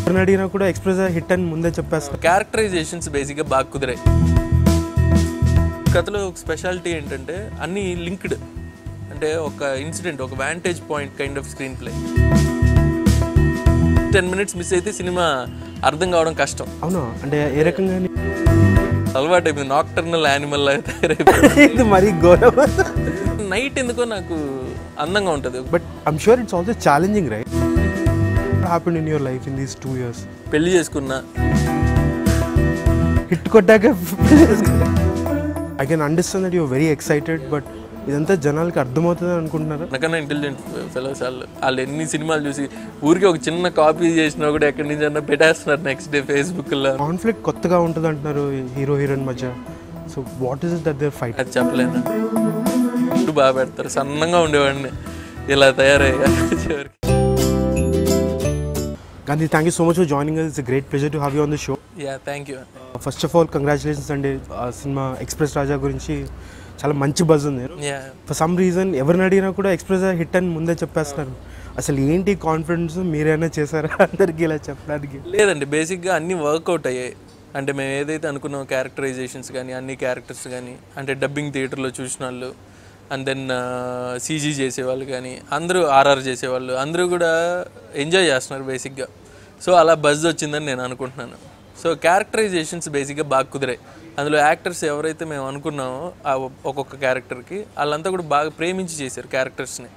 ఎవరిని అడిగినా కూడా ఎక్స్ప్రెస్ హిట్ అని ముందే చెప్పేస్తారు క్యారెక్టరైజేషన్స్ బేసిక్గా బాగా కుదిరాయి. కథలో ఒక స్పెషాలిటీ ఏంటంటే అన్నీ లింక్డ్ అంటే ఒక ఇన్సిడెంట్ ఒక vantage point kind of screen play ten minutes miss అయితే సినిమా అర్థం కావడం కష్టం. అవునా? అంటే ఏ రకంగా అలవాటు అయిపోయింది నాక్టర్నల్ యానిమల్ తయారైపోయింది. మరీ ఘోరం. నైట్ ఎందుకో నాకు అందంగా ఉంటుంది. But I'm sure it's also challenging right happy in your life in these two years పెళ్ళి చేసుకున్నా. Hit కొట్టాక I can understand that your very excited but ఇదంతా జనాలకి అర్థమవుతుంది అనుకుంటున్నారా? నాకన్నా ఇంటెలిజెంట్ ఫెలోస్ వాళ్ళు వాళ్ళు ఎన్ని సినిమాలు చూసి ఊరికి ఒక చిన్న కాపీ చేసినా కూడా ఎక్కడి నుంచి అన్నా పెట్టేస్తున్నారు నెక్స్ట్ డే ఫేస్బుక్లో కాన్ఫ్లిక్ట్ కొత్తగా ఉంటుంది అంటున్నారు హీరో హీరోయిన్ మధ్య. So what is that their fight అది చెప్పలేను. ఫుడ్ బాగా పెడతారు. సన్నంగా ఉండేవాడిని. ఇలా తయారయ్యా చివరికి. Gandhi thank you so much for joining it's great pleasure to have you on the show yeah thank you first of all congratulations అండి ఆ సినిమా ఎక్స్ప్రెస్ రాజా గురించి. చాలా మంచి బజ్ ఉంది. ఫర్ సమ్ రీజన్ ఎవరిని అడిగినా కూడా ఎక్స్ప్రెస్ హిట్ అని ముందే చెప్పేస్తున్నారు. అసలు ఏంటి కాన్ఫిడెన్స్ మీరైనా చేశారా? అందరికి ఇలా చెప్పడానికి. లేదండి బేసిక్గా అన్నీ వర్కౌట్ అయ్యాయి. అంటే మేము ఏదైతే అనుకున్నాం క్యారెక్టరైజేషన్స్ కానీ అన్ని క్యారెక్టర్స్ కానీ అంటే డబ్బింగ్ థియేటర్లో చూసిన వాళ్ళు అండ్ దెన్ సీజీ చేసేవాళ్ళు కానీ అందరూ ఆర్ఆర్ చేసేవాళ్ళు అందరూ కూడా ఎంజాయ్ చేస్తున్నారు బేసిక్గా సో అలా బజ్ వచ్చిందని నేను అనుకుంటున్నాను. సో క్యారెక్టరైజేషన్స్ బేసిక్గా బాగా కుదిరాయి. అందులో యాక్టర్స్ ఎవరైతే మేము అనుకున్నామో ఆ ఒక్కొక్క క్యారెక్టర్కి వాళ్ళంతా కూడా బాగా ప్రేమించి చేశారు క్యారెక్టర్స్ని.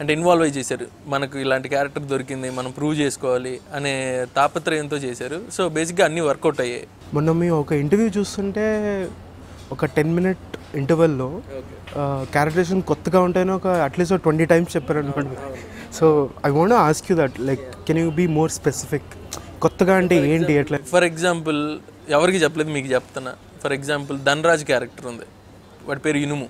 అంటే ఇన్వాల్వ్ అయ్యి చేశారు. మనకు ఇలాంటి క్యారెక్టర్ దొరికింది మనం ప్రూవ్ చేసుకోవాలి అనే తాపత్రయంతో చేశారు. సో బేసిక్గా అన్నీ వర్కౌట్ అయ్యాయి. మొన్న మీ ఒక ఇంటర్వ్యూ చూస్తుంటే ఒక టెన్ మినిట్ ఇంటర్వెల్లో క్యారెక్టరేషన్ కొత్తగా ఉంటాయని ఒక అట్లీస్ట్ ట్వంటీ టైమ్స్ చెప్పారు అనమాట so I want ask you that like can you be more specific? కొత్తగా అంటే ఏంటి ఎట్లా? ఫర్ ఎగ్జాంపుల్ ఎవరికి చెప్పలేదు మీకు చెప్తున్నా. ఫర్ ఎగ్జాంపుల్ ధనరాజ్ క్యారెక్టర్ ఉంది. వాడి పేరు ఇనుము.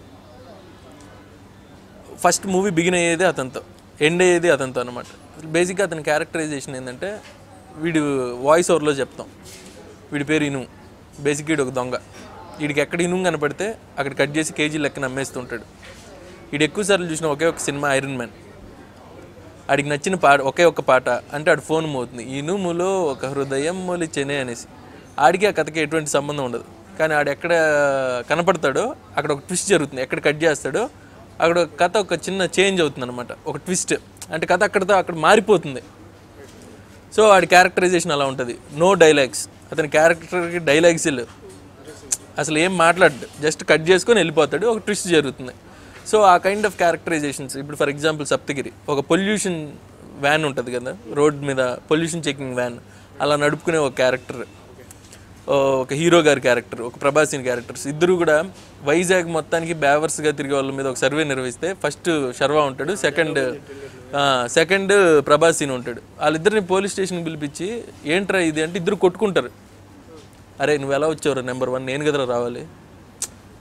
ఫస్ట్ మూవీ బిగిన్ అయ్యేది అతనితో ఎండ్ అయ్యేది అతనితో అనమాట బేసిక్గా అతని క్యారెక్టరైజేషన్ ఏంటంటే వీడు వాయిస్ ఓవర్లో చెప్తాం. వీడి పేరు ఇనుము. బేసిక్ వీడు ఒక దొంగ. వీడికి ఎక్కడ ఇనుము కనపడితే అక్కడ కట్ చేసి కేజీ లెక్కన అమ్మేస్తుంటాడు వీడు ఎక్కువసార్లు చూసిన ఒకే ఒక సినిమా ఐరన్ మ్యాన్. ఆడికి నచ్చిన పాట ఒకే ఒక పాట అంటే ఆడు ఫోన్ మోతుంది. ఇనుములో ఒక హృదయం మొలిచెనే అనేసి. ఆడికి ఆ కథకి ఎటువంటి సంబంధం ఉండదు. కానీ ఆడు ఎక్కడ కనపడతాడో అక్కడ ఒక ట్విస్ట్ జరుగుతుంది. ఎక్కడ కట్ చేస్తాడో అక్కడ కథ ఒక చిన్న చేంజ్ అవుతుంది అనమాట ఒక ట్విస్ట్ అంటే కథ అక్కడతో అక్కడ మారిపోతుంది. సో ఆడి క్యారెక్టరైజేషన్ అలా ఉంటుంది. నో డైలాగ్స్ అతని క్యారెక్టర్కి డైలాగ్స్ లేవు అసలు ఏం మాట్లాడు జస్ట్ కట్ చేసుకొని వెళ్ళిపోతాడు. ఒక ట్విస్ట్ జరుగుతుంది. సో ఆ కైండ్ ఆఫ్ క్యారెక్టరైజేషన్స్ ఇప్పుడు ఫర్ ఎగ్జాంపుల్ సప్తగిరి. ఒక పొల్యూషన్ వ్యాన్ ఉంటుంది కదా? రోడ్ మీద పొల్యూషన్ చెకింగ్ వ్యాన్ అలా నడుపుకునే ఒక క్యారెక్టర్ ఒక హీరో గారి క్యారెక్టర్ ఒక ప్రభాసిన్ క్యారెక్టర్స్. ఇద్దరు కూడా వైజాగ్ మొత్తానికి బ్యావర్స్గా తిరిగే వాళ్ళ మీద ఒక సర్వే నిర్వహిస్తే ఫస్ట్ శర్వా ఉంటాడు సెకండ్ సెకండ్ ప్రభాసిన్ ఉంటాడు. వాళ్ళిద్దరిని పోలీస్ స్టేషన్కి పిలిపించి ఏంట్రా ఇది? అంటే ఇద్దరు కొట్టుకుంటారు. అరే నువ్వు ఎలా వచ్చావురా నెంబర్ వన్? నేను కదరా రావాలి.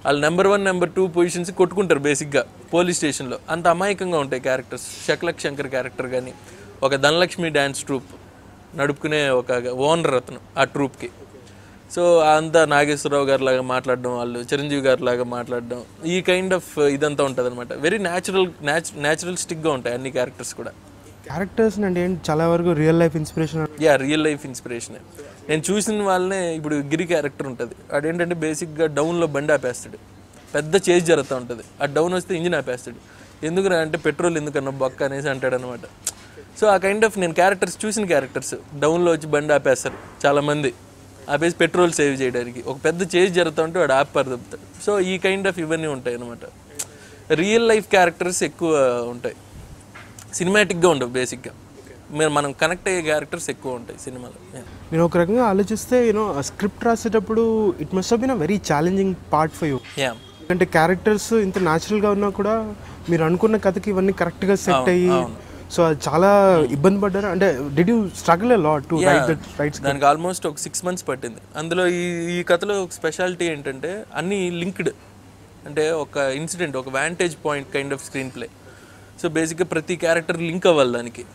వాళ్ళు number one number two positions కొట్టుకుంటారు బేసిక్గా పోలీస్ స్టేషన్లో. అంత అమాయకంగా ఉంటాయి క్యారెక్టర్స్. శకలక్ శంకర్ క్యారెక్టర్ కానీ ఒక ధనలక్ష్మి డ్యాన్స్ ట్రూప్ నడుపుకునే ఒక ఓనర్ అతను ఆ ట్రూప్కి. సో అంతా నాగేశ్వరరావు గారి లాగా మాట్లాడడం వాళ్ళు చిరంజీవి గారి లాగా మాట్లాడడం ఈ కైండ్ ఆఫ్ ఇదంతా ఉంటుంది అనమాట వెరీ న్యాచురల్ న్యాచురలిస్టిక్గా ఉంటాయి అన్ని క్యారెక్టర్స్ కూడా. క్యారెక్టర్స్ అంటే ఏంటి? చాలా వరకు real life inspiration yeah real life inspiration నేను చూసిన వాళ్ళనే ఇప్పుడు గిరి క్యారెక్టర్ ఉంటుంది. అదేంటంటే బేసిక్గా డౌన్లో బండి ఆపేస్తాడు. పెద్ద చేజ్ జరుగుతూ ఉంటుంది. ఆ డౌన్ వస్తే ఇంజిన్ ఆపేస్తాడు. ఎందుకురా అంటే పెట్రోల్ ఎందుకన్నా బొక్క అనేసి అంటాడు అనమాట సో ఆ కైండ్ ఆఫ్ నేను క్యారెక్టర్స్ చూసిన క్యారెక్టర్స్ డౌన్లో వచ్చి బండి ఆపేస్తారు చాలామంది ఆపేసి పెట్రోల్ సేవ్ చేయడానికి. ఒక పెద్ద చేజ్ జరుగుతూ ఉంటే వాడు ఆపారు దొబ్బుతాడు సో ఈ కైండ్ ఆఫ్ ఇవన్నీ ఉంటాయి అనమాట రియల్ లైఫ్ క్యారెక్టర్స్ ఎక్కువ ఉంటాయి. సినిమాటిక్గా ఉండవు బేసిక్గా మీరు మనం కనెక్ట్ అయ్యే క్యారెక్టర్స్ ఎక్కువ ఉంటాయి సినిమాలో. నేను ఒక రకంగా ఆలోచిస్తే యూనో స్క్రిప్ట్ రాసేటప్పుడు it must been a very challenging part for you Yeah. అంటే క్యారెక్టర్స్ ఇంత న్యాచురల్గా ఉన్నా కూడా మీరు అనుకున్న కథకి ఇవన్నీ కరెక్ట్గా సెట్ అయ్యి సో అది చాలా ఇబ్బంది పడ్డారు. అంటే did you struggle lot to write that right దానికి ఆల్మోస్ట్ ఒక సిక్స్ మంత్స్ పట్టింది. అందులో ఈ ఈ కథలో ఒక స్పెషాలిటీ ఏంటంటే అన్నీ లింక్డ్ అంటే ఒక ఇన్సిడెంట్ ఒక vantage point kind of screenplay so బేసిక్గా ప్రతి క్యారెక్టర్ లింక్ అవ్వాలి దానికి.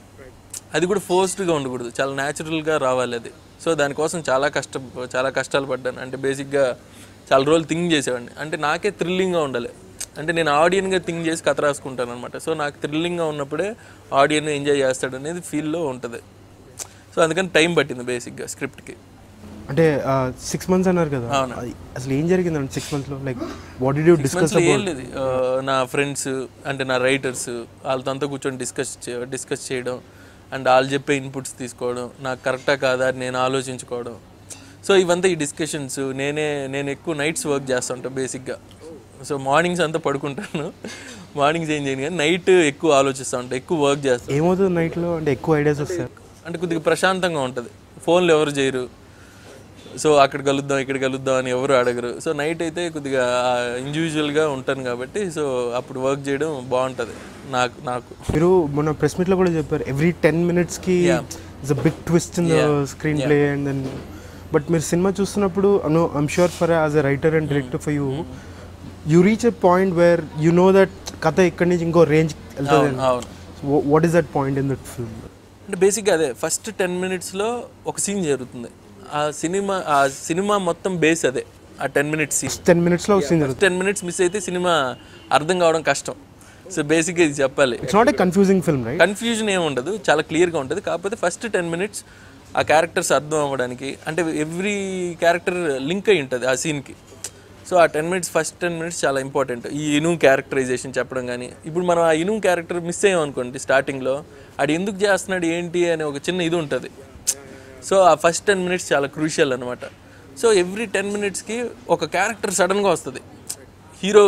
అది కూడా ఫోర్స్డ్గా ఉండకూడదు. చాలా న్యాచురల్గా రావాలి అది. సో దానికోసం చాలా కష్టం చాలా కష్టాలు పడ్డాను. అంటే బేసిక్గా చాలా రోజులు థింక్ చేసేవాడిని. అంటే నాకే థ్రిల్లింగ్గా ఉండాలి. అంటే నేను ఆడియన్గా థింక్ చేసి కథ రాసుకుంటాను అనమాట సో నాకు థ్రిల్లింగ్గా ఉన్నప్పుడే ఆడియన్ ఎంజాయ్ చేస్తాడు అనేది ఫీల్లో ఉంటుంది. సో అందుకని టైం పట్టింది బేసిక్గా స్క్రిప్ట్కి. అంటే సిక్స్ మంత్స్ అన్నారు కదా. అసలు ఏం జరిగిందండి సిక్స్ మంత్స్లో like what did you discuss ఏం లేదు. నా ఫ్రెండ్స్ అంటే నా రైటర్స్ వాళ్ళతో అంతా కూర్చొని డిస్కస్ డిస్కస్ చేయడం అండ్ వాళ్ళు చెప్పే ఇన్పుట్స్ తీసుకోవడం నాకు కరెక్టా కాదా అని నేను ఆలోచించుకోవడం. సో ఇవంతా ఈ డిస్కషన్స్ నేనే నేను ఎక్కువ నైట్స్ వర్క్ చేస్తుంటా బేసిక్గా. సో మార్నింగ్స్ అంతా పడుకుంటాను. మార్నింగ్స్ ఏం చేయను కానీ నైట్ ఎక్కువ ఆలోచిస్తూ ఉంటాను ఎక్కువ వర్క్ చేస్తాను ఏమవుతుంది నైట్లో? అంటే ఎక్కువ ఐడియాస్ వస్తాయి? అంటే కొద్దిగా ప్రశాంతంగా ఉంటుంది. ఫోన్లు ఎవరు చేయరు. సో అక్కడ కలుద్దాం ఇక్కడ కలుద్దాం అని ఎవరు అడగరు. సో నైట్ అయితే కొద్దిగా ఇండివిజువల్గా ఉంటాను కాబట్టి సో అప్పుడు వర్క్ చేయడం బాగుంటుంది. నాకు నాకు. మీరు మొన్న ప్రెస్ మీట్లో కూడా చెప్పారు ఎవ్రీ టెన్ మినిట్స్కి it's a big twist in screenplay and then but మీరు సినిమా చూస్తున్నప్పుడు no I'm sure for as a writer and director for you you reach a point where you know that కథ ఇక్కడి నుంచి ఇంకో రేంజ్ వెళ్తుంది what is that point in that film అంటే బేసిక్గా అదే ఫస్ట్ టెన్ మినిట్స్లో ఒక సీన్ జరుగుతుంది. ఆ సినిమా ఆ సినిమా మొత్తం బేస్ అదే ఆ టెన్ మినిట్స్ సీన్ టెన్ మినిట్స్లో వస్తుంది టెన్ మినిట్స్ మిస్ అయితే సినిమా అర్థం కావడం కష్టం. సో బేసిక్గా ఇది చెప్పాలి. It's not a confusing film right confusion ఏమి ఉండదు చాలా క్లియర్గా ఉంటుంది. కాకపోతే ఫస్ట్ టెన్ మినిట్స్ ఆ క్యారెక్టర్స్ అర్థం అవ్వడానికి అంటే ఎవ్రీ క్యారెక్టర్ లింక్ అయి ఉంటుంది ఆ సీన్కి సో ఆ ten minutes first ten minutes చాలా ఇంపార్టెంట్. ఈ ఇను క్యారెక్టరైజేషన్ చెప్పడం కానీ ఇప్పుడు మనం ఆ ఇను క్యారెక్టర్ మిస్ అయ్యాం అనుకోండి స్టార్టింగ్లో అది ఎందుకు చేస్తున్నాడు ఏంటి అనే ఒక చిన్న ఇది ఉంటుంది. సో ఆ ఫస్ట్ టెన్ మినిట్స్ చాలా క్రూషియల్ అనమాట సో ఎవ్రీ టెన్ మినిట్స్కి ఒక క్యారెక్టర్ సడన్గా వస్తుంది హీరో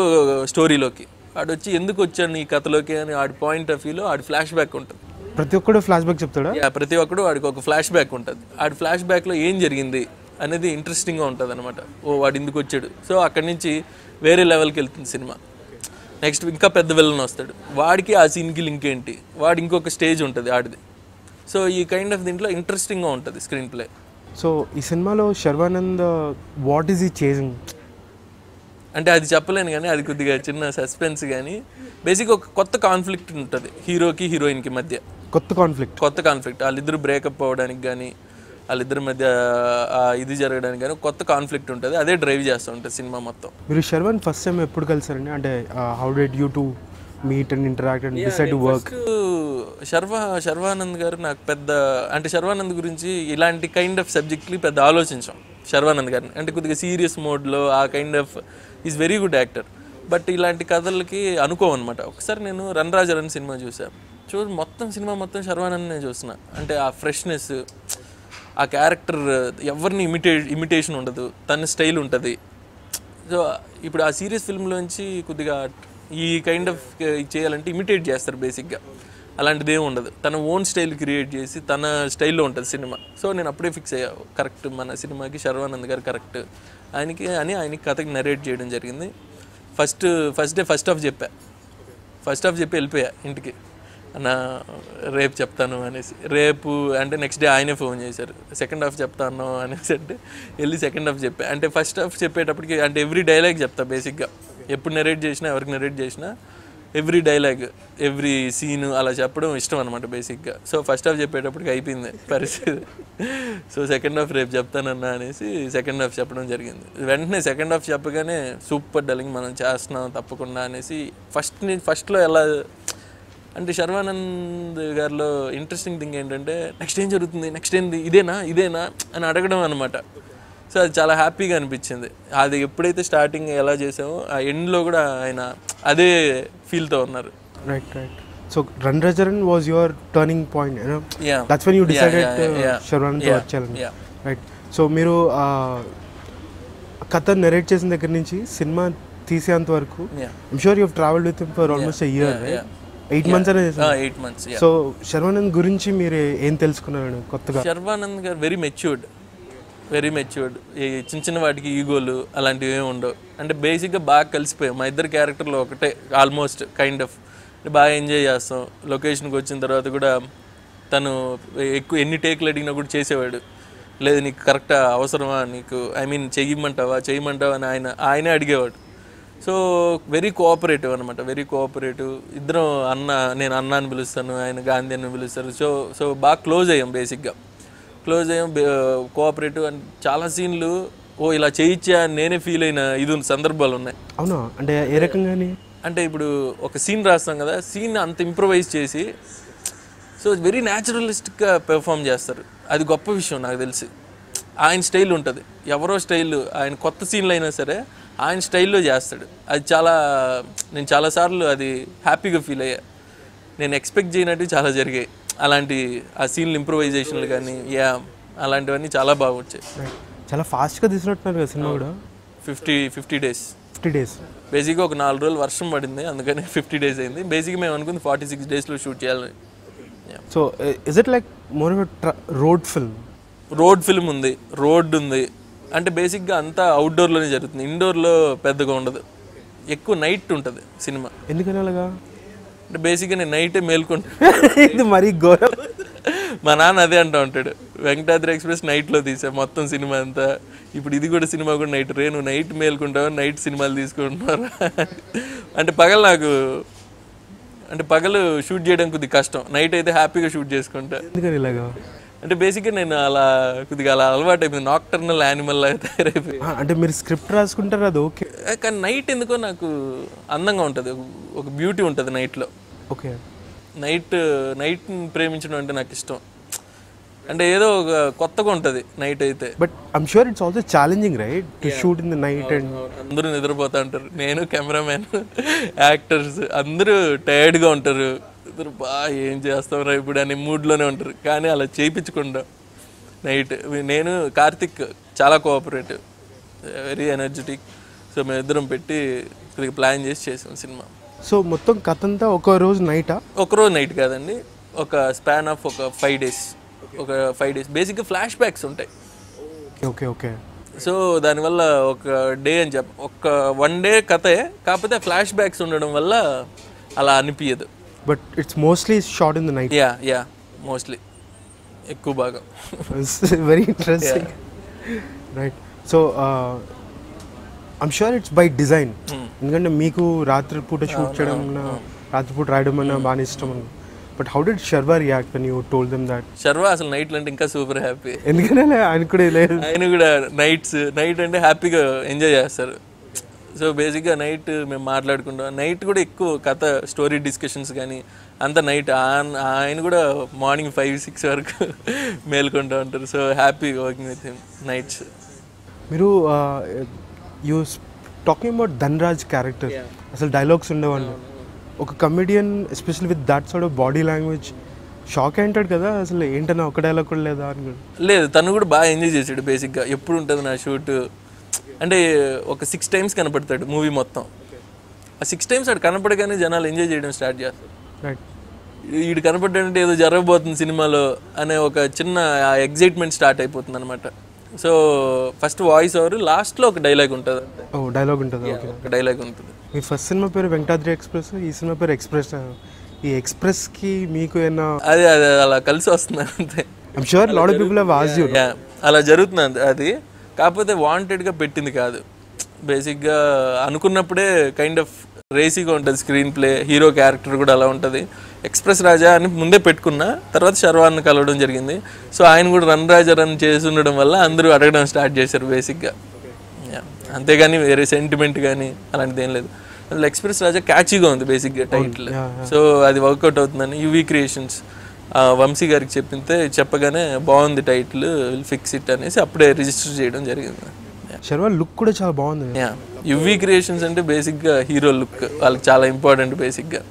స్టోరీలోకి. ఆడు వచ్చి ఎందుకు వచ్చాను ఈ కథలోకి అని ఆడి పాయింట్ ఆఫ్ వ్యూలో ఆడి ఫ్లాష్ బ్యాక్ ఉంటుంది. ప్రతి ఒక్కడు ఫ్లాష్ బ్యాక్ చెప్తాడా? ప్రతి ఒక్కడు వాడికి ఒక ఫ్లాష్ బ్యాక్ ఉంటుంది. ఆడి ఫ్లాష్ బ్యాక్లో ఏం జరిగింది? అనేది ఇంట్రెస్టింగ్గా ఉంటుంది అనమాట ఓ వాడు ఎందుకు వచ్చాడు. సో అక్కడి నుంచి వేరే లెవెల్కి వెళ్తుంది సినిమా. నెక్స్ట్ ఇంకా పెద్ద విలన్ వస్తాడు. వాడికి ఆ సీన్కి లింక్ ఏంటి? వాడు ఇంకొక స్టేజ్ ఉంటుంది ఆడిది. సో ఈ కైండ్ ఆఫ్ దీంట్లో ఇంట్రెస్టింగ్గా ఉంటుంది స్క్రీన్ ప్లే సో ఈ సినిమాలో Sharwanand what is he chasing అంటే అది చెప్పలేను కానీ అది కొద్దిగా చిన్న సస్పెన్స్ కానీ బేసిక్ ఒక కొత్త కాన్ఫ్లిక్ట్ ఉంటుంది. హీరోకి హీరోయిన్కి మధ్య. కొత్త కాన్ఫ్లిక్ట్ కొత్త కాన్ఫ్లిక్ట్ వాళ్ళిద్దరు బ్రేకప్ అవ్వడానికి కానీ వాళ్ళిద్దరి మధ్య ఇది జరగడానికి కానీ కొత్త కాన్ఫ్లిక్ట్ ఉంటుంది. అదే డ్రైవ్ చేస్తూ ఉంటుంది సినిమా మొత్తం. మీరు శర్వన్ ఫస్ట్ టైం ఎప్పుడు కలిసారండి? అంటే how did you to meet and interact and decide to work Sharwa Sharwanand garu నాకు పెద్ద అంటే శర్వానంద్ గురించి ఇలాంటి కైండ్ ఆఫ్ సబ్జెక్ట్ని పెద్ద ఆలోచించాం శర్వానంద్ గారిని. అంటే కొద్దిగా సీరియస్ మోడ్లో ఆ kind of is very good actor but ఇలాంటి కథలకి అనుకోవన్నమాట. ఒకసారి నేను రన్ రాజరన్ సినిమా చూసాను చూడు మొత్తం సినిమా మొత్తం శర్వానందనే చూసిన. అంటే ఆ ఫ్రెష్నెస్ ఆ క్యారెక్టర్ ఎవరిని ఇమిటే ఇమిటేషన్ ఉండదు తన స్టైల్ ఉంటుంది. సో ఇప్పుడు ఆ సీరియస్ ఫిల్మ్లోంచి కొద్దిగా ఈ కైండ్ ఆఫ్ చేయాలంటే ఇమిటేట్ చేస్తారు బేసిక్గా అలాంటిది ఏమి ఉండదు. తన ఓన్ స్టైల్ క్రియేట్ చేసి తన స్టైల్లో ఉంటుంది సినిమా సో నేను అప్పుడే ఫిక్స్ అయ్యా. కరెక్ట్ మన సినిమాకి శర్వానంద్ గారు కరెక్ట్ ఆయనకి అని ఆయనకి కథకి నరేట్ చేయడం జరిగింది. First first day first half చెప్పా. ఫస్ట్ హాఫ్ చెప్పి వెళ్ళిపోయా ఇంటికి. అన్న రేపు చెప్తాను అనేసి. రేపు అంటే నెక్స్ట్ డే ఆయనే ఫోన్ చేశారు. సెకండ్ హాఫ్ చెప్తాను అనేసి అంటే వెళ్ళి సెకండ్ హాఫ్ చెప్పా. అంటే ఫస్ట్ హాఫ్ చెప్పేటప్పటికి అంటే ఎవ్రీ డైలాగ్ చెప్తా బేసిక్గా ఎప్పుడు నెరేట్ చేసినా ఎవరికి నెరేట్ చేసినా ఎవ్రీ డైలాగ్ ఎవ్రీ సీన్ అలా చెప్పడం ఇష్టం అనమాట బేసిక్గా సో ఫస్ట్ హాఫ్ చెప్పేటప్పటికి అయిపోయింది పరిస్థితి. సో సెకండ్ హాఫ్ రేపు చెప్తానన్నా అనేసి సెకండ్ హాఫ్ చెప్పడం జరిగింది. వెంటనే సెకండ్ హాఫ్ చెప్పగానే సూపర్ డల్లింగ్ మనం చేస్తున్నాం తప్పకుండా అనేసి ఫస్ట్ ఫస్ట్లో ఎలా అంటే శర్వానంద్ గారిలో ఇంట్రెస్టింగ్ థింగ్ ఏంటంటే నెక్స్ట్ ఏం జరుగుతుంది? నెక్స్ట్ ఏంది? ఇదేనా? ఇదేనా? అని అడగడం అనమాట సో అది చాలా హ్యాపీగా అనిపించింది. అది ఎప్పుడైతే స్టార్టింగ్ ఎలా చేసామో ఆ ఎండ్లో కూడా ఆయన అదే ఫీల్తో ఉన్నారు. Right right so run Raja run was your turning point. That's when you decided. Sharwanand yeah. Right so మీరు ఆ, కథ నెరేట్ చేసిన దగ్గర నుంచి సినిమా తీసేంత వరకు. I'm sure you travelled with for almost year. Eight months అనేది ఎయిట్ మంత్స్ సో శర్వానంద్ గురించి మీరు ఏం తెలుసుకున్నారండి కొత్తగా? శర్వానంద్ గారు వెరీ మెచ్యూర్డ్ వెరీ మెచ్యూర్డ్ ఈ చిన్న చిన్న వాటికి ఈగోలు అలాంటివి ఏమి ఉండవు. అంటే బేసిక్గా బాగా కలిసిపోయాం. మా ఇద్దరు క్యారెక్టర్లు ఒకటే ఆల్మోస్ట్ కైండ్ ఆఫ్ బాగా ఎంజాయ్ చేస్తాం. లొకేషన్కి వచ్చిన తర్వాత కూడా తను ఎక్కువ ఎన్ని టేకులు అడిగినా కూడా చేసేవాడు. లేదు నీకు కరెక్టా అవసరమా నీకు? ఐ మీన్ చెయ్యమంటావా? చేయమంటావా అని ఆయన ఆయనే అడిగేవాడు. సో వెరీ కోఆపరేటివ్ అనమాట వెరీ కోఆపరేటివ్ ఇద్దరం అన్న నేను అన్న అని పిలుస్తాను ఆయన గాంధీ అని పిలుస్తారు. సో సో బాగా క్లోజ్ అయ్యాం బేసిక్గా క్లోజ్ అయ్యాం కోఆపరేటివ్ అండ్ చాలా సీన్లు ఓ ఇలా చేయించా అని నేనే ఫీల్ అయిన ఇది సందర్భాలు ఉన్నాయి. అవునా? అంటే ఏ రకంగాని? అంటే ఇప్పుడు ఒక సీన్ రాస్తాం కదా సీన్ అంత ఇంప్రవైజ్ చేసి సో వెరీ న్యాచురలిస్టిక్గా పెర్ఫామ్ చేస్తారు. అది గొప్ప విషయం నాకు తెలిసి. ఆయన స్టైల్ ఉంటుంది. ఎవరో స్టైల్ ఆయన కొత్త సీన్లు అయినా సరే ఆయన స్టైల్లో చేస్తాడు. అది చాలా నేను చాలాసార్లు అది హ్యాపీగా ఫీల్ అయ్యా. నేను ఎక్స్పెక్ట్ చేయనట్టు చాలా జరిగాయి. అలాంటి ఆ సీన్లు ఇంప్రవైజేషన్లు కానీ యా అలాంటివన్నీ చాలా బాగా వచ్చాయి చాలా ఫాస్ట్గా తీసినట్టున్నారు కదా సినిమా కూడా. Fifty fifty days. Fifty days. బేసిక్గా ఒక నాలుగు రోజులు వర్షం పడింది అందుకని ఫిఫ్టీ డేస్ అయింది. బేసిక్గా మేము అనుకుంది ఫార్టీ సిక్స్ డేస్లో షూట్ చేయాలని. So is it like more road film road film ఉంది రోడ్ ఉంది. అంటే బేసిక్గా అంతా అవుట్డోర్లోనే జరుగుతుంది. ఇండోర్లో పెద్దగా ఉండదు. ఎక్కువ నైట్ ఉంటుంది సినిమా. ఎందుకని అలాగా? అంటే బేసిక్గా నేను నైటే మేల్కుంటా. ఇది మరీ ఘోరం. మా నాన్న అదే అంటూ ఉంటాడు. వెంకటాద్రి ఎక్స్ప్రెస్ నైట్లో తీసా మొత్తం సినిమా అంతా. ఇప్పుడు ఇది కూడా సినిమా కూడా నైట్ రే నువ్వు నైట్ మేల్కుంటావు? నైట్ సినిమాలు తీసుకుంటున్నారు? అంటే పగలు నాకు అంటే పగలు షూట్ చేయడం కొద్దిగా కష్టం. నైట్ అయితే హ్యాపీగా షూట్ చేసుకుంటా. ఎందుకని ఇలాగా? అంటే బేసిక్గా నేను అలా కొద్దిగా అలా అలవాటు అయిపోయింది నాక్టర్నల్ యానిమల్ లాగా తయారైపోయి అంటే మీరు స్క్రిప్ట్ రాసుకుంటారు అది ఓకే కానీ నైట్ ఎందుకో నాకు అందంగా ఉంటుంది. ఒక బ్యూటీ ఉంటుంది నైట్లో ఓకే నైట్ నైట్ ప్రేమించడం అంటే నాకు ఇష్టం. అంటే ఏదో ఒక కొత్తగా ఉంటుంది నైట్ అయితే. But I'm sure it's also challenging right to shoot in the night and అందరూ నిద్రపోతా ఉంటారు. నేను కెమెరామెన్ యాక్టర్స్ అందరూ టైర్డ్గా ఉంటారు. ఇద్దరు బా ఏం చేస్తాంరా ఇప్పుడు అనే మూడ్లోనే ఉంటారు. కానీ అలా చేయించకుండా నైట్ నేను కార్తిక్ చాలా కోఆపరేటివ్ వెరీ ఎనర్జెటిక్ సో మేమిద్దరం పెట్టి కొద్దిగా ప్లాన్ చేసి చేసాం సినిమా. సో మొత్తం కథ అంతా ఒక రోజు నైటా ఒకరోజు నైట్ కాదండి. ఒక స్పాన్ ఆఫ్ ఒక ఫైవ్ డేస్ ఒక ఫైవ్ డేస్ బేసిక్గా ఫ్లాష్ బ్యాక్స్ ఉంటాయి. Okay okay. సో దానివల్ల ఒక డే అని చెప్ప ఒక వన్ డే కథే కాకపోతే ఫ్లాష్ బ్యాక్స్ ఉండడం వల్ల అలా అనిపించదు but it's mostly shot in the night. Yeah yeah mostly ఎక్కువ భాగం. Very interesting right so I'm sure it's by design ఎందుకంటే మీకు రాత్రిపూట షూట్ చేయడం అన్నా రాత్రిపూట రాయడం అన్నా బాగా ఇష్టం అని. But how did Sharwa react అని you told them that Sharwa అసలు నైట్లు అంటే ఇంకా సూపర్ హ్యాపీ ఎందుకంటే ఆయన కూడా లేదు. ఆయన కూడా నైట్స్ నైట్ అంటే హ్యాపీగా ఎంజాయ్ చేస్తారు. సో బేసిక్గా నైట్ మేము మాట్లాడుకుంటాం. నైట్ కూడా ఎక్కువ కథ స్టోరీ డిస్కషన్స్ కానీ అంత నైట్ ఆయన కూడా మార్నింగ్ ఫైవ్ సిక్స్ వరకు మేల్కొంటూ ఉంటారు. So happy working with him nights మీరు you talking about Dhanraj character అసలు డైలాగ్స్ ఉండేవాళ్ళు ఒక comedian especially with that side of body language shock అయింటాడు కదా? అసలు ఏంటన్నా ఒక డైలాగ్ కూడా లేదా అని లేదు తను కూడా బాగా ఎంజాయ్ చేసాడు బేసిక్గా ఎప్పుడు ఉంటుంది నా షూట్ అంటే ఒక సిక్స్ టైమ్స్ కనపడతాడు మూవీ మొత్తం. ఆ సిక్స్ టైమ్స్ అక్కడ కనపడగానే జనాలు ఎంజాయ్ చేయడం స్టార్ట్ చేస్తారు. రైట్ వీడు కనపడ్డాడంటే ఏదో జరగబోతుంది సినిమాలో అనే ఒక చిన్న ఎగ్జైట్మెంట్ స్టార్ట్ అయిపోతుంది అనమాట సో ఫస్ట్ వాయిస్ ఓవర్ లాస్ట్లో ఒక డైలాగ్ ఉంటుంది ఓ డైలాగ్ ఉంటుంది. ఒక డైలాగ్ ఉంటుంది. మీ ఫస్ట్ సినిమా పేరు వెంకటాద్రి ఎక్స్ప్రెస్ ఈ సినిమా పేరు ఎక్స్ప్రెస్ ఈ ఎక్స్ప్రెస్కి మీకు ఏమైనా అదే అదే అలా కలిసి వస్తుంది అంతే. I'm sure lot of people have as you Yeah, అలా జరుగుతుంది అది. కాకపోతే వాంటెడ్గా పెట్టింది కాదు. బేసిక్గా అనుకున్నప్పుడే కైండ్ ఆఫ్ రేసీగా ఉంటుంది స్క్రీన్ ప్లే హీరో క్యారెక్టర్ కూడా అలా ఉంటుంది. ఎక్స్ప్రెస్ రాజా అని ముందే పెట్టుకున్నా తర్వాత శర్వాన్ని కలవడం జరిగింది. సో ఆయన కూడా రన్ రాజా రన్ చేసి ఉండడం వల్ల అందరూ అడగడం స్టార్ట్ చేశారు బేసిక్గా. అంతేగాని వేరే సెంటిమెంట్ కానీ అలాంటిది ఏం లేదు. అసలు ఎక్స్ప్రెస్ రాజా క్యాచీగా ఉంది బేసిక్గా టైటిల్ సో అది వర్కౌట్ అవుతుందని యువీ క్రియేషన్స్ వంశీ గారికి చెప్తే చెప్పగానే బాగుంది టైటిల్ విల్ ఫిక్స్ ఇట్ అనేసి అప్పుడే రిజిస్టర్ చేయడం జరిగింది. శర్వా లుక్ కూడా చాలా బాగుంది. యా యువీ క్రియేషన్స్ అంటే బేసిక్గా హీరో లుక్ వాళ్ళకి చాలా ఇంపార్టెంట్ బేసిక్గా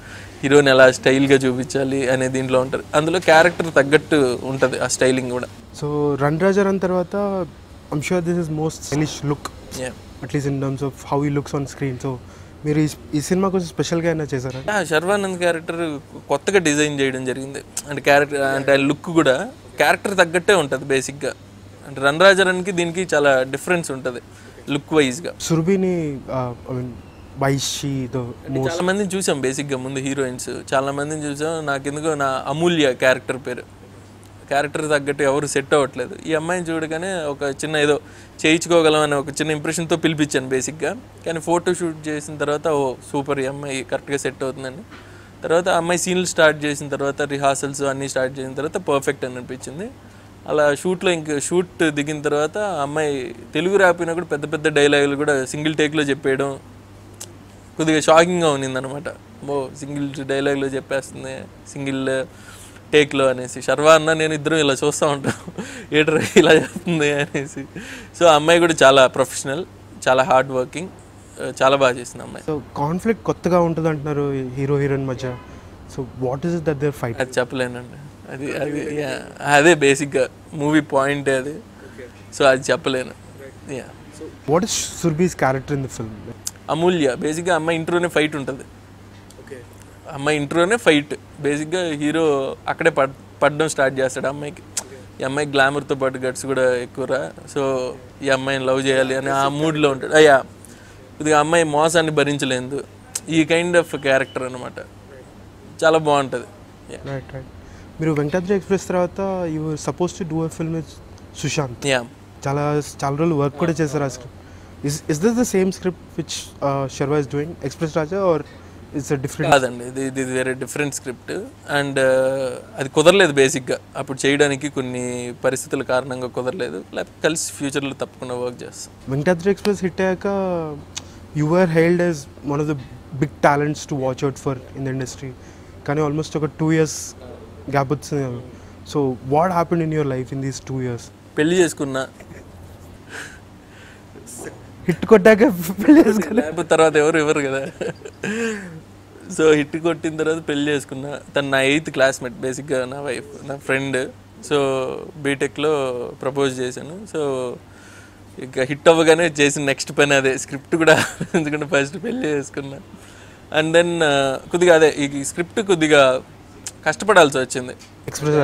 హీరోని ఎలా స్టైల్గా చూపించాలి అనే దీంట్లో ఉంటారు. అందులో క్యారెక్టర్ తగ్గట్టు ఉంటుంది ఆ స్టైలింగ్ కూడా. సో రన్ రాజర్ అన్న తర్వాత I'm sure this is most stylish look yeah at least in terms of how he looks on screen so మీరు ఈ సినిమా కొంచెం స్పెషల్గా అయినా చేశారా? శర్వానంద్ క్యారెక్టర్ కొత్తగా డిజైన్ చేయడం జరిగింది. అంటే క్యారెక్టర్ అంటే లుక్ కూడా క్యారెక్టర్ తగ్గట్టే ఉంటుంది బేసిక్గా. అంటే రన్ రాజరన్కి దీనికి చాలా డిఫరెన్స్ ఉంటుంది లుక్ వైజ్గా. వైషితో చాలా మందిని చూసాం బేసిక్గా ముందు హీరోయిన్స్. చాలా మందిని చూసాం. నాకు ఎందుకో నా అమూల్య క్యారెక్టర్ పేరు. క్యారెక్టర్ తగ్గట్టు ఎవరు సెట్ అవ్వట్లేదు. ఈ అమ్మాయిని చూడగానే ఒక చిన్న ఏదో చేయించుకోగలం అనే ఒక చిన్న ఇంప్రెషన్తో పిలిపించాను బేసిక్గా కానీ ఫోటో షూట్ చేసిన తర్వాత ఓ సూపర్ ఈ అమ్మాయి కరెక్ట్గా సెట్ అవుతుందని. తర్వాత అమ్మాయి సీన్లు స్టార్ట్ చేసిన తర్వాత రిహార్సల్స్ అన్నీ స్టార్ట్ చేసిన తర్వాత పర్ఫెక్ట్ అని అనిపించింది. అలా షూట్లో ఇంక షూట్ దిగిన తర్వాత అమ్మాయి తెలుగు రాపినా కూడా పెద్ద పెద్ద డైలాగులు కూడా సింగిల్ టేక్లో చెప్పేయడం కొద్దిగా షాకింగ్గా ఉన్నింది అనమాట ఓ సింగిల్ డైలాగ్లో చెప్పేస్తుంది సింగిల్ టేక్లో అనేసి శర్వా అన్న నేను ఇద్దరం ఇలా చూస్తూ ఉంటాం. ఏటర్ ఇలా చెప్తుంది అనేసి. సో అమ్మాయి కూడా చాలా ప్రొఫెషనల్ చాలా హార్డ్ వర్కింగ్ చాలా బాగా చేసింది అమ్మాయి. సో కాన్ఫ్లిక్ట్ కొత్తగా ఉంటుంది అంటున్నారు హీరో హీరోయిన్ మధ్య. So what is that their fight అది చెప్పలేనండి. అది అది అదే బేసిక్గా మూవీ పాయింట్ అది. సో అది చెప్పలేను. Yeah what is Surbhi's character in the film Amulya బేసిక్గా అమ్మాయి ఇంట్రోనే ఫైట్ ఉంటుంది. అమ్మాయి ఇంట్రోనే ఫైట్. బేసిక్గా హీరో అక్కడే పడ్ పడడం స్టార్ట్ చేస్తాడు. అమ్మాయికి ఈ అమ్మాయి గ్లామర్తో పాటు గట్స్ కూడా ఎక్కువరా. సో ఈ అమ్మాయిని లవ్ చేయాలి అని ఆ మూడ్లో ఉంటాడు. అయ్యా కొద్దిగా అమ్మాయి మోసాన్ని భరించలేదు. ఈ కైండ్ ఆఫ్ క్యారెక్టర్ అనమాట చాలా బాగుంటుంది. Yeah. రైట్ రైట్ మీరు వెంకటాద్రి ఎక్స్ప్రెస్ తర్వాత you suppose to do a film with Sushant yeah చాలా చాలా రోజులు వర్క్ కూడా చేశారు ఆ script is is this the same script which Sharwa is doing express Raja or it's a different కాదండి ఇది ఇది వేరే డిఫరెంట్ స్క్రిప్ట్ అండ్ అది కుదరలేదు బేసిక్గా అప్పుడు చేయడానికి కొన్ని పరిస్థితుల కారణంగా కుదరలేదు. లేకపోతే కలిసి ఫ్యూచర్లో తప్పకుండా వర్క్ చేస్తాం. వెంకటాద్రి ఎక్స్ప్రెస్ హిట్ అయ్యాక you are held as one of the big talents to watch out for in the industry కానీ ఆల్మోస్ట్ ఒక టూ ఇయర్స్ గ్యాప్ వచ్చింది. So what happen in your life in these two years పెళ్ళి చేసుకున్నా hit కొట్టాక పెళ్ళి చేసుకుని తర్వాత ఎవరు ఇవ్వరు కదా. సో హిట్ కొట్టిన తర్వాత పెళ్ళి చేసుకున్నా. తను నా ఎయిత్ క్లాస్మేట్ బేసిక్గా నా వైఫ్ నా ఫ్రెండ్ సో బీటెక్లో ప్రపోజ్ చేశాను. సో ఇక హిట్ అవ్వగానే చేసిన నెక్స్ట్ పని అదే. స్క్రిప్ట్ కూడా ఎందుకంటే ఫస్ట్ పెళ్ళి చేసుకున్నా. అండ్ దెన్ uh, కొద్దిగా అదే ఈ స్క్రిప్ట్ కొద్దిగా కష్టపడాల్సి వచ్చింది. ఎక్స్ప్రెస్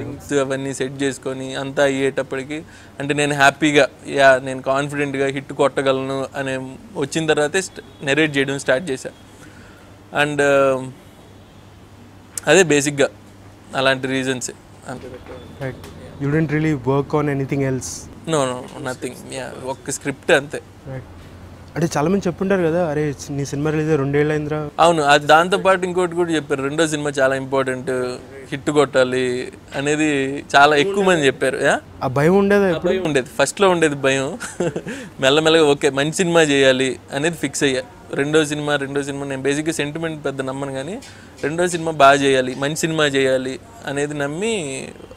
లింక్స్ అవన్నీ సెట్ చేసుకొని అంతా అయ్యేటప్పటికి అంటే నేను హ్యాపీగా యా నేను కాన్ఫిడెంట్గా హిట్ కొట్టగలను అనే వచ్చిన తర్వాతే నెరేట్ చేయడం స్టార్ట్ చేశా. అండ్ అదే బేసిక్గా అలాంటి reasons you didn't really work on anything else no no nothing yeah ఒక్క స్క్రిప్ట్ అంతే. రైట్ అంటే చాలా మంది చెప్పుంటారు కదా అరే నీ సినిమా రిలీజ్ రెండేళ్ళు అయిందిరా. అవును అది దాంతోపాటు ఇంకోటి కూడా చెప్పారు రెండో సినిమా చాలా ఇంపార్టెంట్ హిట్ కొట్టాలి అనేది చాలా ఎక్కువ మంది చెప్పారు ఆ భయం ఉండేదా భయం ఉండేది ఫస్ట్లో ఉండేది భయం. మెల్లమెల్లగా ఓకే మంచి సినిమా చేయాలి అనేది ఫిక్స్ అయ్యా. రెండో సినిమా రెండో సినిమా నేను బేసిక్గా సెంటిమెంట్ పెద్ద నమ్మను కానీ రెండో సినిమా బాగా చేయాలి మంచి సినిమా చేయాలి అనేది నమ్మి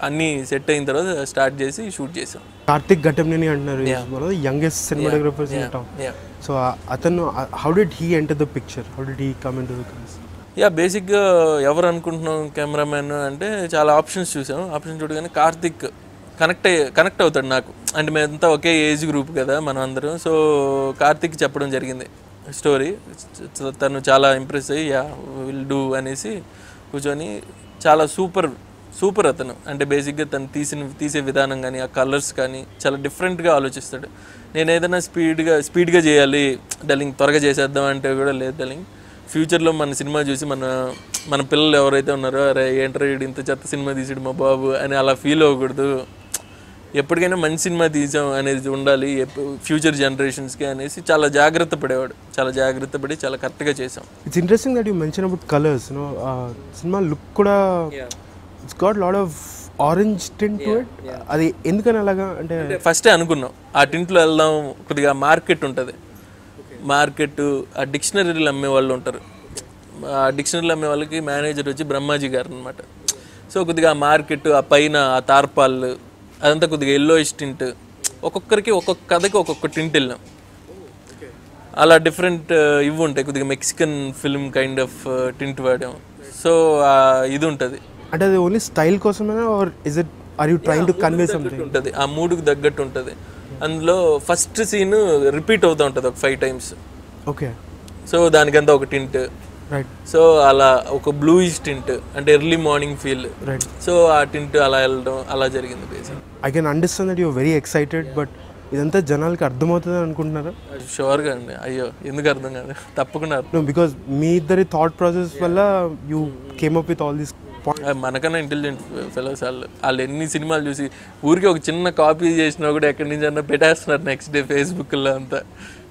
అన్నీ సెట్ అయిన తర్వాత స్టార్ట్ చేసి షూట్ చేసాం కార్తిక్ ఘటంనేని అంటున్నారు యంగెస్ట్ యా సో అతను how did he enter the picture how did he come into the yeah బేసిక్గా ఎవరు అనుకుంటున్నాం కెమెరామెన్ అంటే చాలా ఆప్షన్స్ చూసాం ఆప్షన్స్ చూడగానే కార్తిక్ కనెక్ట్ అయ్యి కనెక్ట్ అవుతాడు నాకు. అంటే మేమంతా ఒకే ఏజ్ గ్రూప్ కదా మనం అందరం. సో కార్తిక్ చెప్పడం జరిగింది. స్టోరీ తను చాలా ఇంప్రెస్ అయ్యి యా విల్ డూ అనేసి కూర్చొని చాలా సూపర్ సూపర్ అతను. అంటే బేసిక్గా తను తీసిన తీసే విధానం కానీ ఆ కలర్స్ కానీ చాలా డిఫరెంట్గా ఆలోచిస్తాడు. నేను ఏదైనా స్పీడ్గా స్పీడ్గా చేయాలి డల్లింగ్ త్వరగా చేసేద్దాం అంటే కూడా లేదు డల్లింగ్ ఫ్యూచర్లో మన సినిమా చూసి మన మన పిల్లలు ఎవరైతే ఉన్నారో అరే ఏంటర్ ఇంత చెత్త సినిమా తీసాడు మా బాబు అని అలా ఫీల్ అవ్వకూడదు. ఎప్పటికైనా మంచి సినిమా తీసాం అనేది ఉండాలి ఫ్యూచర్ జనరేషన్స్కి అనేసి చాలా జాగ్రత్త పడేవాడు. చాలా జాగ్రత్త పడి చాలా కరెక్ట్గా చేసాం it's interesting that you mention about colours no cinema look కూడా it's got lot of orange tint to it అది ఎందుకని అలాగా అంటే ఫస్టే అనుకున్నాం. ఆ టింట్లో వెళ్దాం కొద్దిగా మార్కెట్ ఉంటుంది. మార్కెట్ ఆ డిక్షనరీలు అమ్మే వాళ్ళు ఉంటారు. ఆ డిక్షనరీలు అమ్మే వాళ్ళకి మేనేజర్ వచ్చి బ్రహ్మాజీ గారు అనమాట సో కొద్దిగా ఆ మార్కెట్ ఆ పైన ఆ తార్పాళ్ళు అదంతా కొద్దిగా ఎల్లో టింట్ ఒక్కొక్కరికి ఒక్కొక్క కథకి ఒక్కొక్క టింట్ వెళ్ళాం. అలా డిఫరెంట్ ఇవి ఉంటాయి. కొద్దిగా Mexican film kind of tint వాడాం. So ఇది ఉంటుంది. అంటే అది only style కోసమేనా or is it are you trying to convey something ఉంటుంది ఆ మూడుకు తగ్గట్టు ఉంటుంది అందులో ఫస్ట్ సీన్ రిపీట్ అవుతూ ఉంటుంది ఒక ఫైవ్ టైమ్స్ ఓకే సో దానికంతా ఒక టింట్ రైట్ సో అలా ఒక బ్లూయిష్ టింట్ అంటే early morning feel right so ఆ టింట్ అలా వెళ్ళడం అలా జరిగింది basic I can understand that you very excited but ఇదంతా జనాలకి అర్థమవుతుంది అనుకుంటున్నారా? షూర్గా అండి. అయ్యో ఎందుకు అర్థం కాదు? తప్పకుండా బికాస్ మీ ఇద్దరి థాట్ ప్రాసెస్ వల్ల you came up with all these మనకన్నా ఇంటెలిజెంట్ ఫెలోస్ వాళ్ళు వాళ్ళు ఎన్ని సినిమాలు చూసి ఊరికి ఒక చిన్న కాపీ చేసినా కూడా ఎక్కడి నుంచి అన్నా పెట్టేస్తున్నారు నెక్స్ట్ డే ఫేస్బుక్లో అంతా.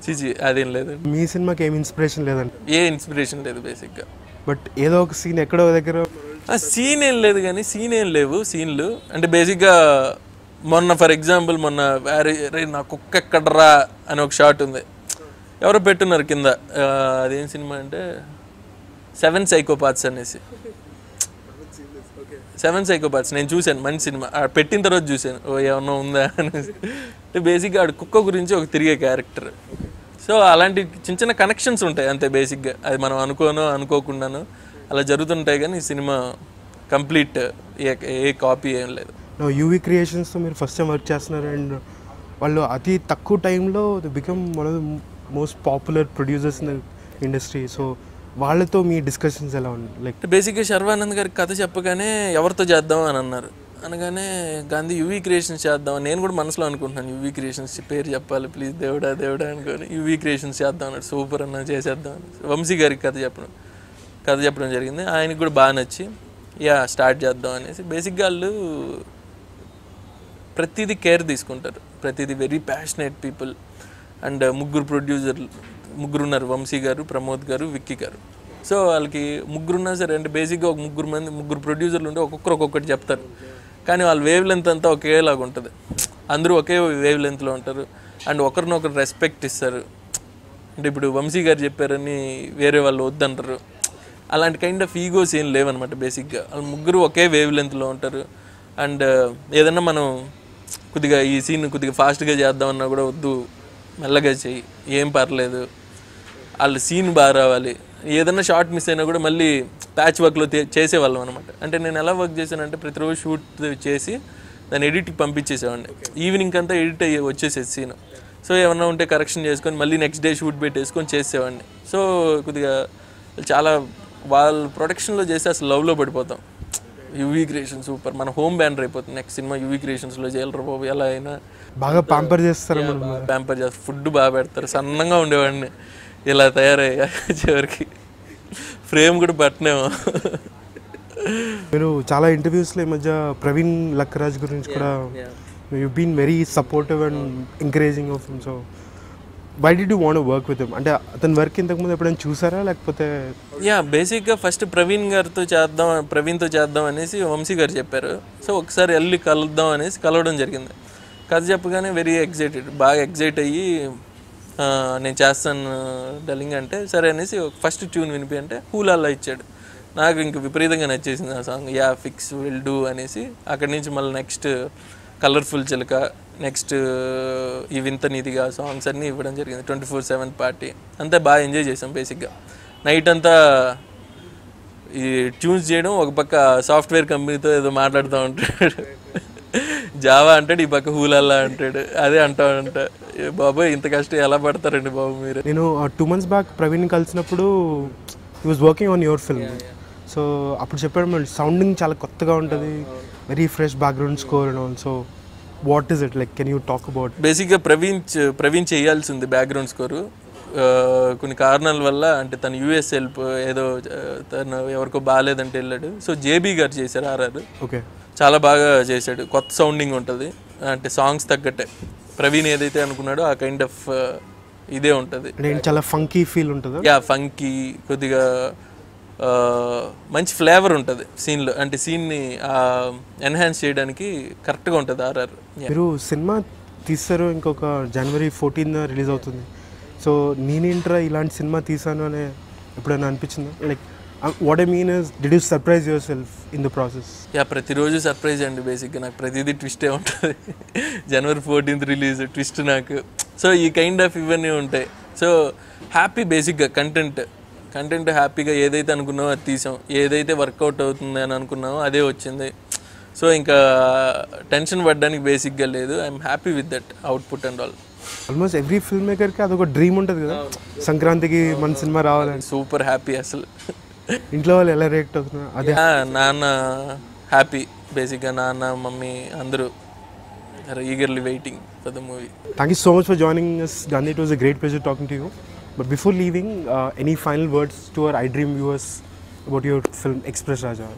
చిచి అదేం లేదండి. మీ సినిమాకి ఏం ఇన్స్పిరేషన్ లేదండి? ఏ ఇన్స్పిరేషన్ లేదు బేసిక్గా బట్ ఏదో ఒక సీన్ ఎక్కడో దగ్గర సీన్ ఏం లేదు కానీ సీన్ ఏం లేవు సీన్లు అంటే బేసిక్గా మొన్న ఫర్ ఎగ్జాంపుల్ మొన్న రే నా కుక్క ఎక్కడరా అని ఒక షాట్ ఉంది. ఎవరో పెట్టున్నారు కింద. అదేం సినిమా అంటే సెవెన్ సైకోపాత్స్ అనేసి. సెవెన్ సైకోపాత్స్ నేను చూశాను మంచి సినిమా. పెట్టిన తర్వాత చూశాను. ఓ ఏమన్నా ఉందా అనేసి. అంటే బేసిక్గా ఆడు కుక్క గురించి ఒక తిరిగే క్యారెక్టర్ సో అలాంటి చిన్న చిన్న కనెక్షన్స్ ఉంటాయి అంతే బేసిక్గా అది మనం అనుకోనో అనుకోకుండానో అలా జరుగుతుంటాయి కానీ ఈ cinema complete a a copy ఏం లేదు. యూవీ క్రియేషన్స్తో మీరు ఫస్ట్ టైం వర్క్ చేస్తున్నారు అండ్ వాళ్ళు అతి తక్కువ టైంలో become one of the most popular producers in the industry so వాళ్ళతో మీ డిస్కషన్స్ ఎలా ఉన్నాయి లైక్ బేసిక్గా శర్వానంద్ గారి కథ చెప్పగానే ఎవరితో చేద్దాం అని అన్నారు. అనగానే గాంధీ యువీ క్రియేషన్స్ చేద్దాం నేను కూడా మనసులో అనుకుంటున్నాను యువీ క్రియేషన్స్ పేరు చెప్పాలి ప్లీజ్ దేవుడా దేవుడా అనుకొని యువీ క్రియేషన్స్ చేద్దాం అన్నాడు. సూపర్ అన్న చేసేద్దాం అని. వంశీ గారికి కథ చెప్పడం కథ చెప్పడం జరిగింది. ఆయనకి కూడా బాగా నచ్చి యా స్టార్ట్ చేద్దాం అనేసి బేసిక్గా వాళ్ళు ప్రతిదీ కేర్ తీసుకుంటారు. ప్రతిదీ వెరీ ప్యాషనేట్ పీపుల్ అండ్ ముగ్గురు ప్రొడ్యూసర్లు ముగ్గురు ఉన్నారు వంశీ గారు ప్రమోద్ గారు విక్కీ గారు. సో వాళ్ళకి ముగ్గురు ఉన్నా సరే అంటే బేసిక్గా ఒక ముగ్గురు మంది ముగ్గురు ప్రొడ్యూసర్లు ఉంటే ఒక్కొక్కరు ఒక్కొక్కటి చెప్తారు. కానీ వాళ్ళ వేవ్ లెంత్ అంతా ఒకేలాగా ఉంటుంది. అందరూ ఒకే వేవ్ లెంత్లో ఉంటారు. అండ్ ఒకరినొకరు రెస్పెక్ట్ ఇస్తారు. అంటే ఇప్పుడు వంశీ గారు చెప్పారని వేరే వాళ్ళు వద్దంటారు. అలాంటి కైండ్ ఆఫ్ ఈగోస్ ఏం లేవన్నమాట బేసిక్గా వాళ్ళు ముగ్గురు ఒకే వేవ్ లెంత్లో ఉంటారు. అండ్ uh, ఏదన్నా మనం కొద్దిగా ఈ సీన్ కొద్దిగా ఫాస్ట్గా చేద్దామన్నా కూడా వద్దు. మెల్లగా చేయి ఏం పర్లేదు. వాళ్ళు సీన్ బాగా రావాలి. ఏదన్నా షార్ట్ మిస్ అయినా కూడా మళ్ళీ ప్యాచ్ వర్క్లో చేసేవాళ్ళం అనమాట అంటే నేను ఎలా వర్క్ చేశానంటే ప్రతిరోజు షూట్ చేసి దాన్ని ఎడిట్కి పంపించేసేవాడిని. ఈవినింగ్ అంతా ఎడిట్ అయ్యి వచ్చేసేది సీన్ సో ఏమన్నా ఉంటే కరెక్షన్ చేసుకొని మళ్ళీ నెక్స్ట్ డే షూట్ పెట్టేసుకొని చేసేవాడిని. సో కొద్దిగా చాలా వాళ్ళ ప్రొడక్షన్లో చేసి అసలు లవ్లో పడిపోతాం. యూవీ క్రియేషన్ సూపర్ మన హోమ్ బ్యానర్ అయిపోతుంది. నెక్స్ట్ సినిమా యూవీ క్రియేషన్స్లో చేయాలరా బాబు ఎలా అయినా. బాగా పాంపర్ చేస్తారు ప్యాంపర్ చేస్తారు ఫుడ్ బాగా పెడతారు. సన్నంగా ఉండేవాడిని. ఇలా తయారయ్యా చివరికి. ఫ్రేమ్ కూడా పట్టనేమో. మీరు చాలా ఇంటర్వ్యూస్లో ఈ మధ్య ప్రవీణ్ లక్కరాజ్ గురించి కూడా you been very supportive and encouraging of him so why did you want work with him అంటే అతని వర్క్ ఇంతకుముందు ఎప్పుడైనా చూసారా? లేకపోతే యా బేసిక్గా ఫస్ట్ ప్రవీణ్ గారితో చేద్దాం ప్రవీణ్తో చేద్దాం అనేసి వంశీ గారు చెప్పారు. సో ఒకసారి వెళ్ళి కలుద్దాం అనేసి కలవడం జరిగింది. కథ చెప్పగానే వెరీ ఎగ్జైటెడ్ బాగా ఎగ్జైట్ అయ్యి నేను చేస్తాను డల్లింగ్ అంటే సరే అనేసి ఫస్ట్ ట్యూన్ వినిపి అంటే హూలాల్లో ఇచ్చాడు. నాకు ఇంక విపరీతంగా నచ్చేసింది ఆ song yeah fix will do అనేసి అక్కడి నుంచి మళ్ళీ నెక్స్ట్ కలర్ఫుల్ చిలక నెక్స్ట్ ఈ వింత నీదిగా సాంగ్స్ అన్నీ ఇవ్వడం జరిగింది. ట్వంటీ ఫోర్ సెవెన్ పార్టీ అంతా బాగా ఎంజాయ్ చేసాం బేసిక్గా నైట్ అంతా ఈ ట్యూన్స్ చేయడం ఒక పక్క సాఫ్ట్వేర్ కంపెనీతో ఏదో మాట్లాడుతూ ఉంటాడు. జావా అంటాడు ఈ పక్క హూలల్లా అంటాడు అదే అంటా అంట ఏ బాబోయ్ ఇంత కష్టం ఎలా పడతారండి బాబు మీరు? నేను టూ మంత్స్ బ్యాక్ ప్రవీణ్ కలిసినప్పుడు he was working on your film so అప్పుడు చెప్పాడు సౌండింగ్ చాలా కొత్తగా ఉంటుంది very fresh background score and also what is it like can you talk about బేసిక్గా ప్రవీణ్ ప్రవీణ్ చేయాల్సింది బ్యాక్గ్రౌండ్ స్కోరు కొన్ని కారణాల వల్ల అంటే తను యూఎస్ హెల్ప్ ఏదో తను ఎవరికో బాగాలేదంటే వెళ్ళాడు. సో జేబీ గారు చేశారు ఆర్ఆర్. ఓకే చాలా బాగా చేశాడు. కొత్త సౌండింగ్ ఉంటుంది. అంటే సాంగ్స్ తగ్గట్టే. ప్రవీణ్ ఏదైతే అనుకున్నాడో ఆ కైండ్ ఆఫ్ ఇదే ఉంటుంది. చాలా ఫంకీ ఫీల్ ఉంటుందా? యా ఫంకీ కొద్దిగా మంచి ఫ్లేవర్ ఉంటుంది సీన్లో అంటే సీన్ని ఎన్హాన్స్ చేయడానికి కరెక్ట్గా ఉంటుంది ఆర్ఆర్ మీరు సినిమా తీస్తారు ఇంకొక జనవరి ఫోర్టీన్ రిలీజ్ అవుతుంది. సో నేనేంట్రా ఇలాంటి సినిమా తీసాను అనే ఎప్పుడైనా అనిపించిందా? Like what I mean is did you surprise yourself in the process yeah ప్రతిరోజు సర్ప్రైజ్ అండి బేసిక్గా నాకు ప్రతిదీ ట్విస్టే ఉంటుంది. జనవరి ఫోర్టీన్త్ రిలీజ్ ట్విస్ట్ నాకు. సో ఈ కైండ్ ఆఫ్ ఇవన్నీ ఉంటాయి. సో హ్యాపీ బేసిక్గా కంటెంట్ కంటెంట్ హ్యాపీగా ఏదైతే అనుకున్నామో అది తీసాం. ఏదైతే వర్కౌట్ అవుతుంది అని అనుకున్నామో అదే వచ్చింది. సో ఇంకా టెన్షన్ పడడానికి బేసిక్గా లేదు. I'm happy with that output and all almost every film మేకర్కి అదొక డ్రీమ్ ఉంటుంది కదా. సంక్రాంతికి మన సినిమా రావాలని. సూపర్ హ్యాపీ అసలు. ఇంట్లో వాళ్ళు ఎలా రియాక్ట్ అవుతున్నారు? అదే. నాన్న హ్యాపీ బేసిక్గా నాన్న మమ్మీ అందరూ eagerly waiting for the movie thank you so much for joining us Gandhi it was a great pleasure talking to you but before leaving any final words to our iDream viewers about your film express Raja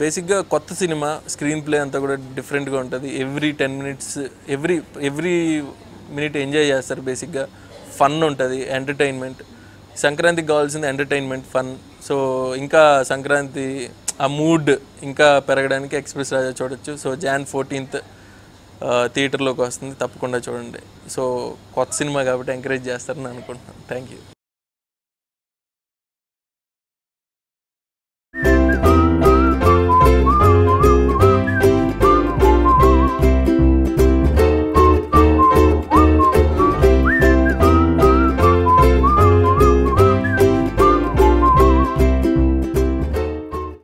బేసిక్గా కొత్త cinema screen play అంతా కూడా డిఫరెంట్గా ఉంటుంది. Every ten minutes every every minute enjoy చేస్తారు బేసిక్గా fun ఉంటుంది entertainment సంక్రాంతికి కావాల్సింది ఎంటర్టైన్మెంట్ ఫన్ సో ఇంకా సంక్రాంతి ఆ మూడ్ ఇంకా పెరగడానికి ఎక్స్ప్రెస్ రాజా చూడొచ్చు. సో జాన్ ఫోర్టీన్త్ థియేటర్లోకి వస్తుంది. తప్పకుండా చూడండి. సో కొత్త సినిమా కాబట్టి ఎంకరేజ్ చేస్తారని అనుకుంటున్నాను. Thank you